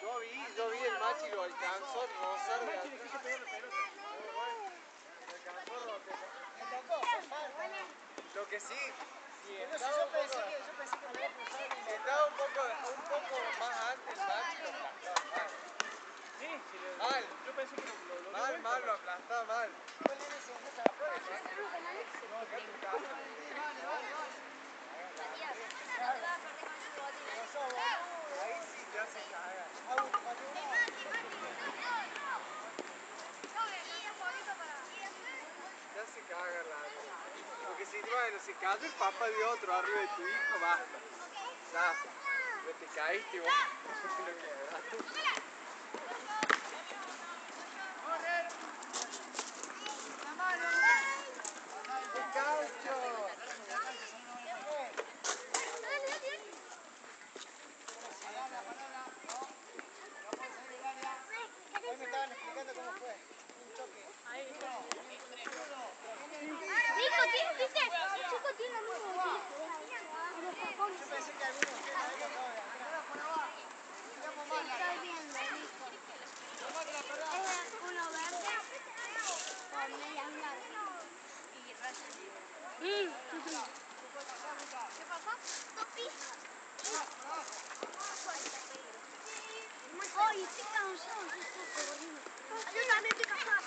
Yo vi, yo vi el machi lo alcanzó atrás. Lo que sí, si estaba un poco más antes el machi lo aplastaba mal. Mal, Yo pensé que lo, lo, lo mal, mal, lo aplastaba mal. Ahí sí te hace cagar. Te hace cagar la Porque si bueno, si cae el papá de otro arriba de tu hijo, basta. Ya te caíste vos. Lo quebraste. Ay, estoy cansado. Yo también estoy cansado.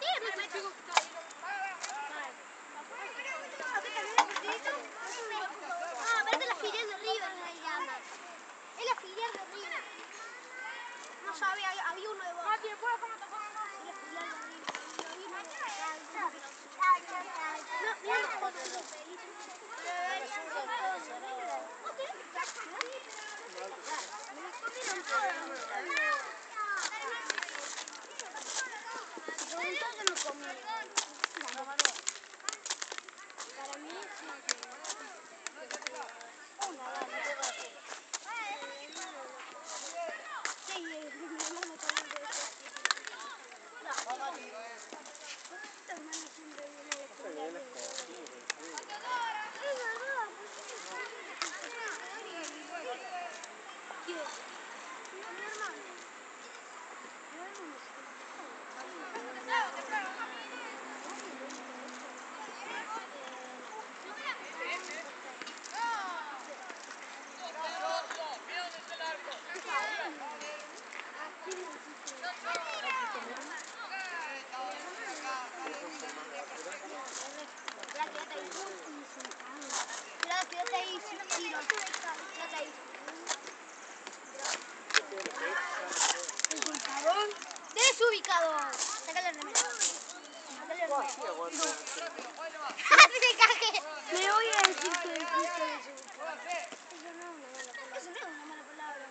Sí, me metí. Ah, verde la filial de River se llama. Es la filial de River. No sabía, había uno de Boca. Mati, ¿puedo cómo te ponen Es la filial de River. No, mira la foto los Para Me voy a decir que dijiste. Eso. Eso no es una mala palabra.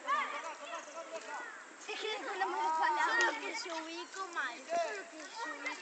Es que es una mala palabra. Solo que se ubico mal. Solo que se ubico mal.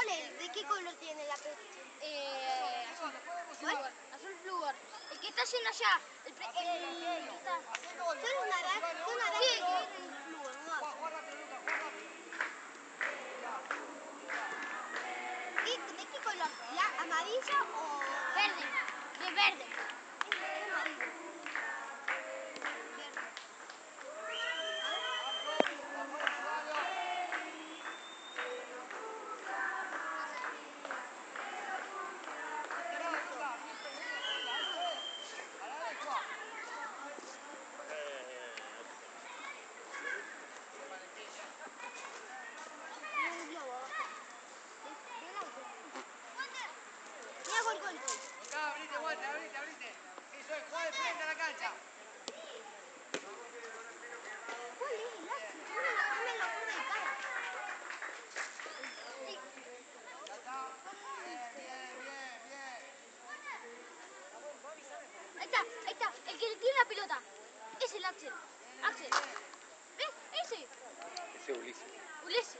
¿De qué color tiene la pelota? Eh, azul. ¿Cuál? Azul. El que está haciendo allá. El, está. ¿De qué color? ¿La amarilla o de frente a la cancha. Ahí está, ahí está. El que tiene la pelota. Es el Axel. Axel. ¿Ves? Ese. Ese. Ulises. Ulises.